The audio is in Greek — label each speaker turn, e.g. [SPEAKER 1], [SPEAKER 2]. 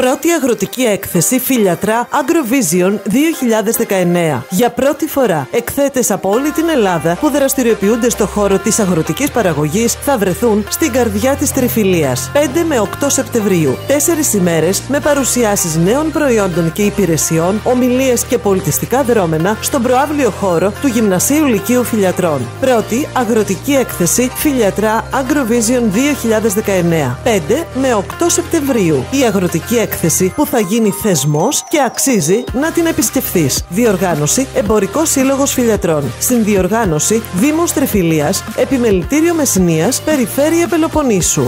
[SPEAKER 1] Πρώτη αγροτική έκθεση Φιλιατρά Agrovision 2019. Για πρώτη φορά, εκθέτες από όλη την Ελλάδα που δραστηριοποιούνται στο χώρο της αγροτικής παραγωγής θα βρεθούν στην καρδιά της Τριφυλίας. 5 με 8 Σεπτεμβρίου. Τέσσερις ημέρες με παρουσιάσεις νέων προϊόντων και υπηρεσιών, ομιλίες και πολιτιστικά δρόμενα στον προάβλιο χώρο του Γυμνασίου Λυκείου Φιλιατρών. Πρώτη αγροτική έκθεση Φιλιατρά Agrovision 2019. 5 με 8 Σεπτεμβρίου. Η αγροτική έκθεση που θα γίνει θεσμός και αξίζει να την επισκεφθείς. Διοργάνωση Εμπορικός Σύλλογος Φιλιατρών. Συνδιοργάνωση Δήμος Τρεφιλίας, Επιμελητήριο Μεσσηνίας, Περιφέρεια Πελοποννήσου.